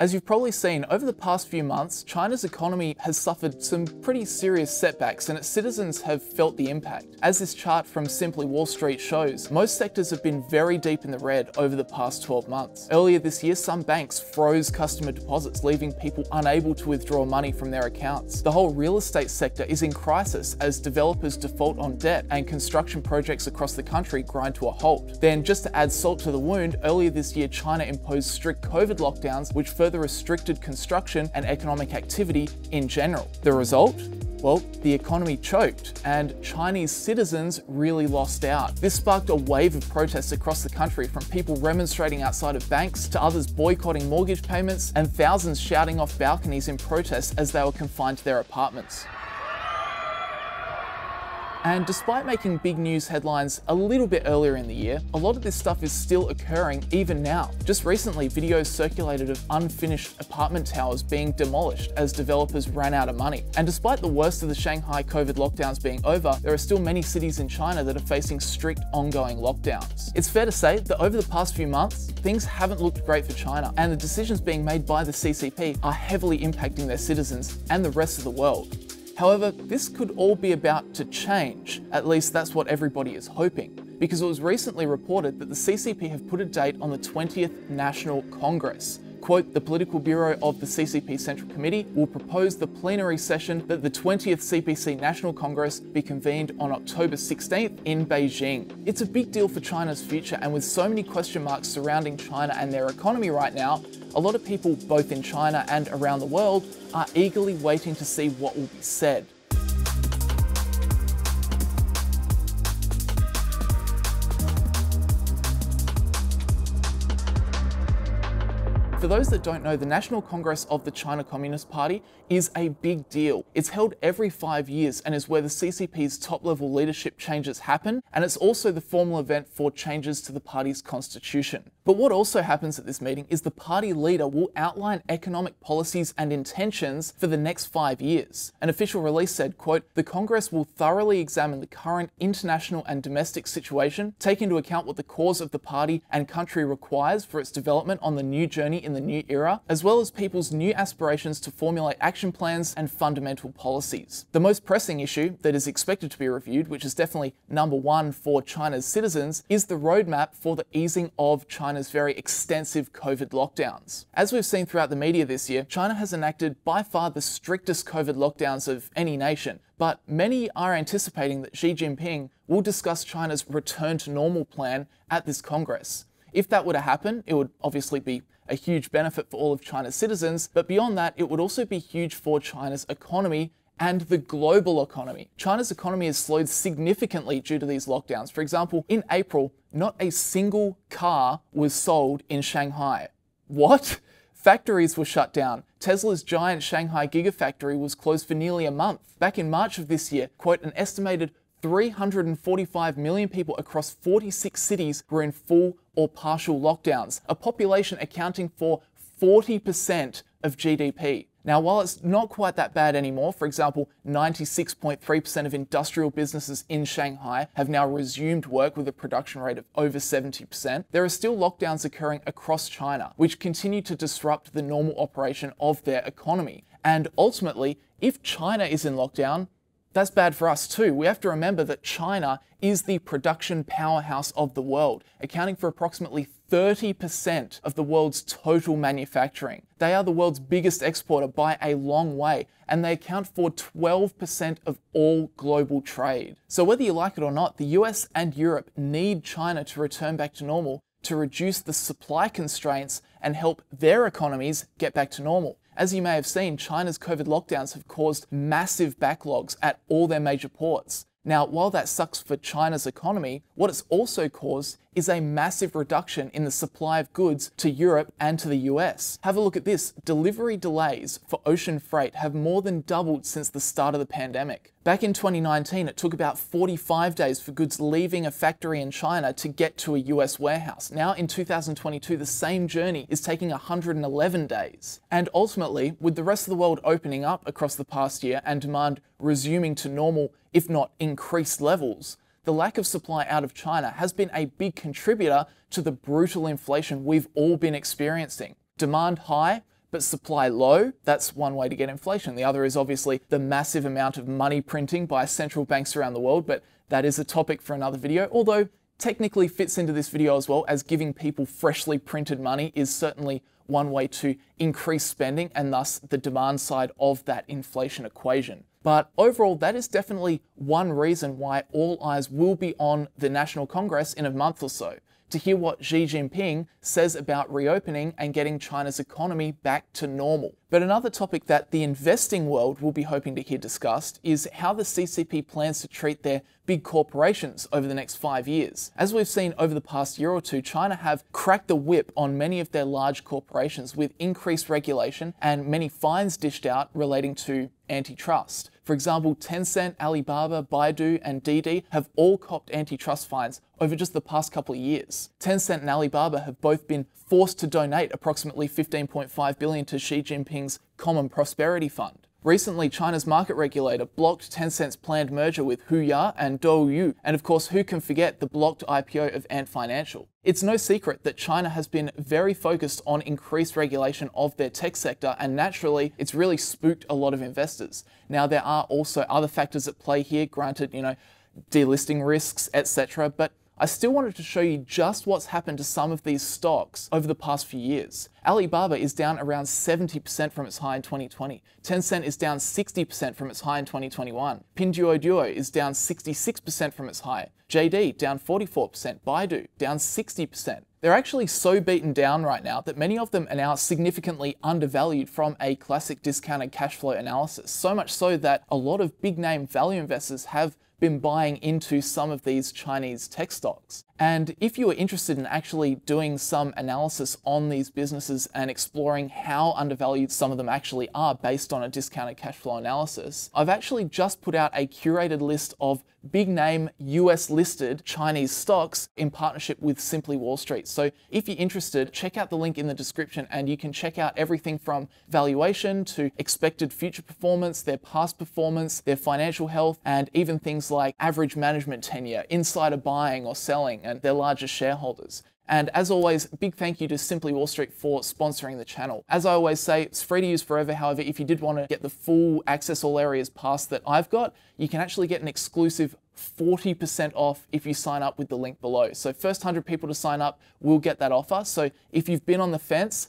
As you've probably seen, over the past few months, China's economy has suffered some pretty serious setbacks and its citizens have felt the impact. As this chart from Simply Wall Street shows, most sectors have been very deep in the red over the past 12 months. Earlier this year, some banks froze customer deposits, leaving people unable to withdraw money from their accounts. The whole real estate sector is in crisis as developers default on debt and construction projects across the country grind to a halt. Then, just to add salt to the wound, earlier this year, China imposed strict COVID lockdowns, which further restricted construction and economic activity in general. The result? Well, the economy choked and Chinese citizens really lost out. This sparked a wave of protests across the country from people remonstrating outside of banks to others boycotting mortgage payments and thousands shouting off balconies in protest as they were confined to their apartments. And despite making big news headlines a little bit earlier in the year, a lot of this stuff is still occurring even now. Just recently, videos circulated of unfinished apartment towers being demolished as developers ran out of money. And despite the worst of the Shanghai COVID lockdowns being over, there are still many cities in China that are facing strict ongoing lockdowns. It's fair to say that over the past few months, things haven't looked great for China, and the decisions being made by the CCP are heavily impacting their citizens and the rest of the world. However, this could all be about to change, at least that's what everybody is hoping, because it was recently reported that the CCP have put a date on the 20th National Congress. Quote, the political bureau of the CCP Central Committee will propose the plenary session that the 20th CPC National Congress be convened on October 16th in Beijing. It's a big deal for China's future, and with so many question marks surrounding China and their economy right now, a lot of people, both in China and around the world, are eagerly waiting to see what will be said. For those that don't know, the National Congress of the China Communist Party is a big deal. It's held every five years and is where the CCP's top level leadership changes happen, and it's also the formal event for changes to the party's constitution. But what also happens at this meeting is the party leader will outline economic policies and intentions for the next five years. An official release said, quote, the Congress will thoroughly examine the current international and domestic situation, take into account what the cause of the party and country requires for its development on the new journey in the new era, as well as people's new aspirations to formulate action plans and fundamental policies. The most pressing issue that is expected to be reviewed, which is definitely number one for China's citizens, is the roadmap for the easing of China's very extensive COVID lockdowns. As we've seen throughout the media this year, China has enacted by far the strictest COVID lockdowns of any nation, but many are anticipating that Xi Jinping will discuss China's return to normal plan at this Congress. If that were to happen, it would obviously be a huge benefit for all of China's citizens, but beyond that, it would also be huge for China's economy and the global economy. China's economy has slowed significantly due to these lockdowns. For example, in April, not a single car was sold in Shanghai. What? Factories were shut down. Tesla's giant Shanghai Gigafactory was closed for nearly a month. Back in March of this year, quote, an estimated 345 million people across 46 cities were in full or partial lockdowns, a population accounting for 40% of GDP. Now, while it's not quite that bad anymore, for example, 96.3% of industrial businesses in Shanghai have now resumed work with a production rate of over 70%, there are still lockdowns occurring across China, which continue to disrupt the normal operation of their economy. And ultimately, if China is in lockdown, that's bad for us too. We have to remember that China is the production powerhouse of the world, accounting for approximately 30% of the world's total manufacturing. They are the world's biggest exporter by a long way, and they account for 12% of all global trade. So, whether you like it or not, the US and Europe need China to return back to normal to reduce the supply constraints and help their economies get back to normal. As you may have seen, China's COVID lockdowns have caused massive backlogs at all their major ports. Now, while that sucks for China's economy, what it's also caused is a massive reduction in the supply of goods to Europe and to the US. Have a look at this. Delivery delays for ocean freight have more than doubled since the start of the pandemic. Back in 2019, it took about 45 days for goods leaving a factory in China to get to a US warehouse. Now in 2022, the same journey is taking 111 days. And ultimately, with the rest of the world opening up across the past year and demand resuming to normal, if not increased levels, the lack of supply out of China has been a big contributor to the brutal inflation we've all been experiencing. Demand high, but supply low, that's one way to get inflation. The other is obviously the massive amount of money printing by central banks around the world, but that is a topic for another video, although technically fits into this video as well as giving people freshly printed money is certainly one way to increase spending and thus the demand side of that inflation equation. But overall, that is definitely one reason why all eyes will be on the National Congress in a month or so to hear what Xi Jinping says about reopening and getting China's economy back to normal. But another topic that the investing world will be hoping to hear discussed is how the CCP plans to treat their big corporations over the next five years. As we've seen over the past year or two, China have cracked the whip on many of their large corporations with increased regulation and many fines dished out relating to antitrust. For example, Tencent, Alibaba, Baidu, and Didi have all copped antitrust fines over just the past couple of years. Tencent and Alibaba have both been forced to donate approximately 15.5 billion to Xi Jinping's Common Prosperity Fund. Recently, China's market regulator blocked Tencent's planned merger with Huya and Douyu, and of course, who can forget the blocked IPO of Ant Financial? It's no secret that China has been very focused on increased regulation of their tech sector, and naturally, it's really spooked a lot of investors. Now, there are also other factors at play here, granted, you know, delisting risks, etc., but I still wanted to show you just what's happened to some of these stocks over the past few years. Alibaba is down around 70% from its high in 2020. Tencent is down 60% from its high in 2021. Pinduoduo is down 66% from its high. JD down 44%. Baidu down 60%. They're actually so beaten down right now that many of them are now significantly undervalued from a classic discounted cash flow analysis. So much so that a lot of big name value investors have been buying into some of these Chinese tech stocks. And if you are interested in actually doing some analysis on these businesses and exploring how undervalued some of them actually are based on a discounted cash flow analysis, I've actually just put out a curated list of big name US listed Chinese stocks in partnership with Simply Wall Street. So if you're interested, check out the link in the description and you can check out everything from valuation to expected future performance, their past performance, their financial health, and even things like average management tenure, insider buying or selling and their largest shareholders. And as always, big thank you to Simply Wall Street for sponsoring the channel. As I always say, it's free to use forever. However, if you did want to get the full access all areas pass that I've got, you can actually get an exclusive 40% off if you sign up with the link below. So first 100 people to sign up will get that offer. So if you've been on the fence,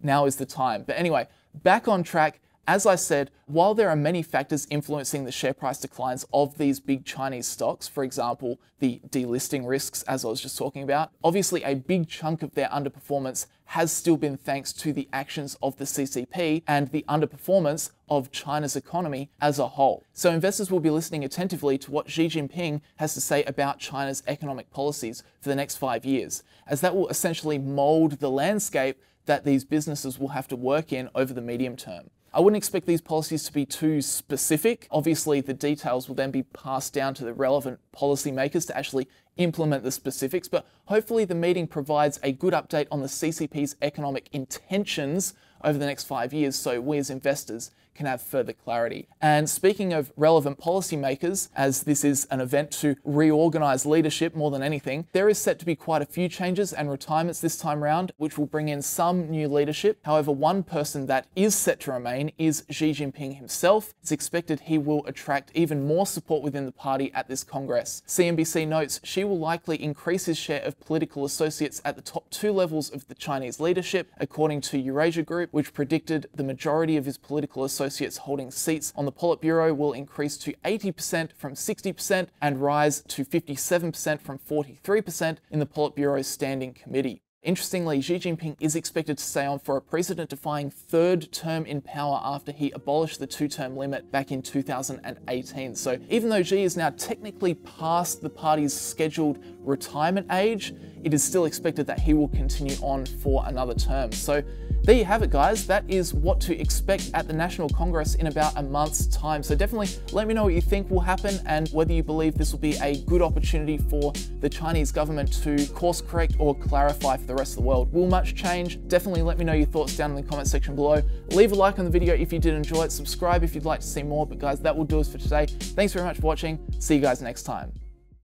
now is the time. But anyway, back on track. As I said, while there are many factors influencing the share price declines of these big Chinese stocks, for example, the delisting risks, as I was just talking about, obviously a big chunk of their underperformance has still been thanks to the actions of the CCP and the underperformance of China's economy as a whole. So investors will be listening attentively to what Xi Jinping has to say about China's economic policies for the next five years, as that will essentially mold the landscape that these businesses will have to work in over the medium term. I wouldn't expect these policies to be too specific. Obviously, the details will then be passed down to the relevant policymakers to actually implement the specifics, but hopefully the meeting provides a good update on the CCP's economic intentions over the next five years so we as investors can have further clarity. And speaking of relevant policymakers, as this is an event to reorganise leadership more than anything, there is set to be quite a few changes and retirements this time round, which will bring in some new leadership. However, one person that is set to remain is Xi Jinping himself. It's expected he will attract even more support within the party at this Congress. CNBC notes Xi will likely increase his share of political associates at the top two levels of the Chinese leadership, according to Eurasia Group, which predicted the majority of his political associates associates holding seats on the Politburo will increase to 80% from 60% and rise to 57% from 43% in the Politburo's standing committee. Interestingly, Xi Jinping is expected to stay on for a precedent defying third term in power after he abolished the two term limit back in 2018. So even though Xi is now technically past the party's scheduled retirement age, it is still expected that he will continue on for another term. So there you have it, guys. That is what to expect at the National Congress in about a month's time. So definitely let me know what you think will happen and whether you believe this will be a good opportunity for the Chinese government to course correct or clarify for the rest of the world. Will much change? Definitely let me know your thoughts down in the comment section below. Leave a like on the video if you did enjoy it. Subscribe if you'd like to see more. But guys, that will do us for today. Thanks very much for watching. See you guys next time.